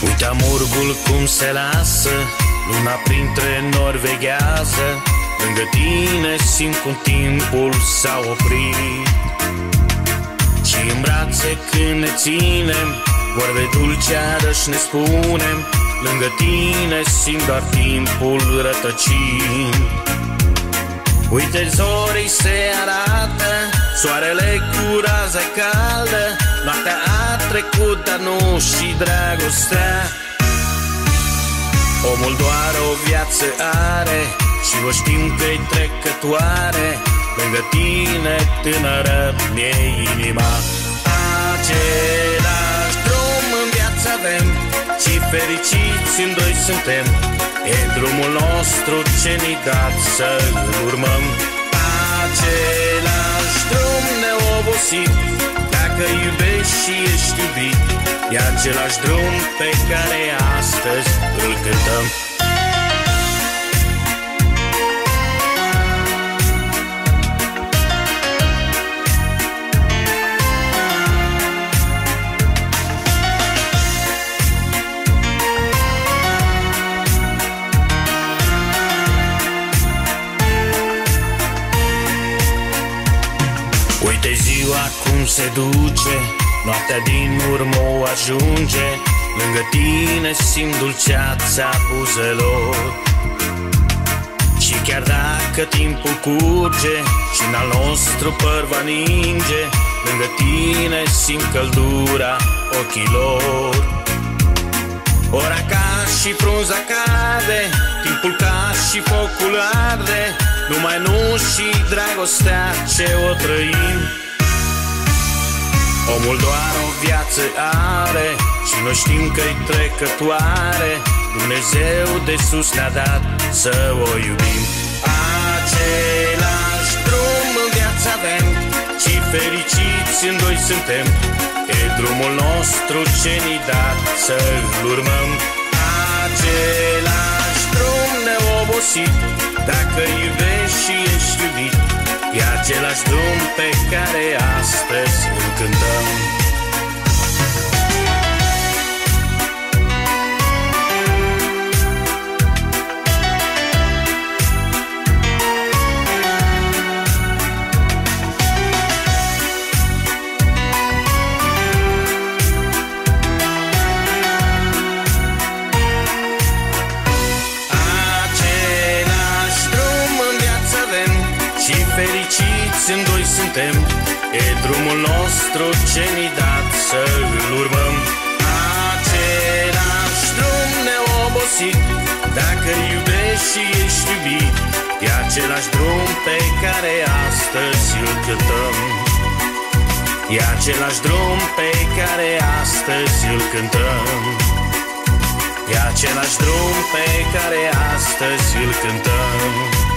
Burgul cum se lasă Luna printre nori veghează. Lângă tine simt cum timpul s-a oprit. Și în brațe când ne ținem Vorbe dulce și ne spunem. Lângă tine simt doar timpul rătăcind. Uite zorii se arată Soarele cu raza caldă Noaptea a trecut, dar nu și dragostea. Omul doar o viață are Și vă știm că-i trecătoare. Lângă tine tânără mi-e inima. Același drum în viață avem Și fericiți în doi suntem. E drumul nostru ce ni dat să-l urmăm. Același drum neobosit Dacă iubești și ești iubit E același drum pe care astăzi îl cântăm. Uite ziua cum se duce Noaptea din urmă o ajunge Lângă tine simt dulceața buzelor. Și chiar dacă timpul curge și în al nostru păr va ninge Lângă tine simt căldura ochilor. Ora ca și frunza cade Timpul ca și focul arde Numai nu și dragostea ce o trăim Omul doar o viață are Și noi știm că-i trecătoare. Dumnezeu de sus ne-a dat să o iubim. Același drum în viață avem Și fericiți în doi suntem. E drumul nostru ce ni dat să-l urmăm. Același drum neobosit Dacă iubești și ești iubit E același drum pe care astăzi îl cântăm fericiți în doi suntem. E drumul nostru ce ni dat să-l urmăm? Același drum neobosit Dacă iubești și ești iubit E același drum pe care astăzi îl cântăm. E același drum pe care astăzi îl cântăm. E același drum pe care astăzi îl cântăm